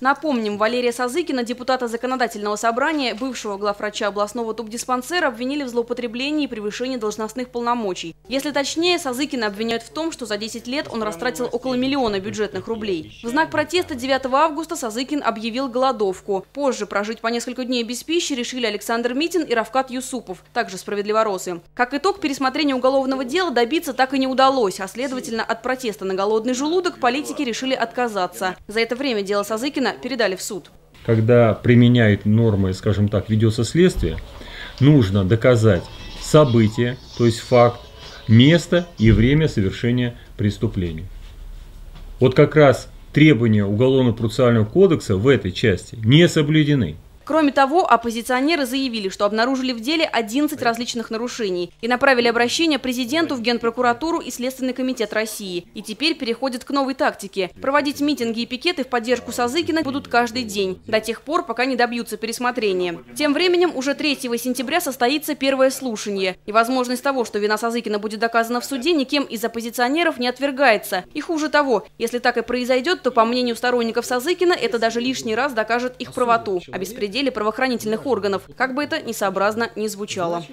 Напомним, Валерия Сазыкина, депутата законодательного собрания, бывшего главврача областного тубдиспансера, обвинили в злоупотреблении и превышении должностных полномочий. Если точнее, Сазыкина обвиняют в том, что за 10 лет он растратил около миллиона бюджетных рублей. В знак протеста 9 августа Сазыкин объявил голодовку. Позже прожить по несколько дней без пищи решили Александр Митин и Равкат Юсупов, также справедливоросы. Как итог, пересмотрения уголовного дела добиться так и не удалось, а следовательно, от протеста на голодный желудок политики решили отказаться. За это время дело Сазыкина передали в суд. Когда применяют нормы, скажем так, ведется следствие, нужно доказать событие, то есть факт, место и время совершения преступления. Вот как раз требования Уголовно-процессуального кодекса в этой части не соблюдены. Кроме того, оппозиционеры заявили, что обнаружили в деле 11 различных нарушений и направили обращение президенту в Генпрокуратуру и Следственный комитет России. И теперь переходят к новой тактике. Проводить митинги и пикеты в поддержку Сазыкина будут каждый день, до тех пор, пока не добьются пересмотрения. Тем временем уже 3 сентября состоится первое слушание. И возможность того, что вина Сазыкина будет доказана в суде, никем из оппозиционеров не отвергается. И хуже того, если так и произойдет, то, по мнению сторонников Сазыкина, это даже лишний раз докажет их правоту. А беспредел деле правоохранительных органов, как бы это несообразно ни звучало.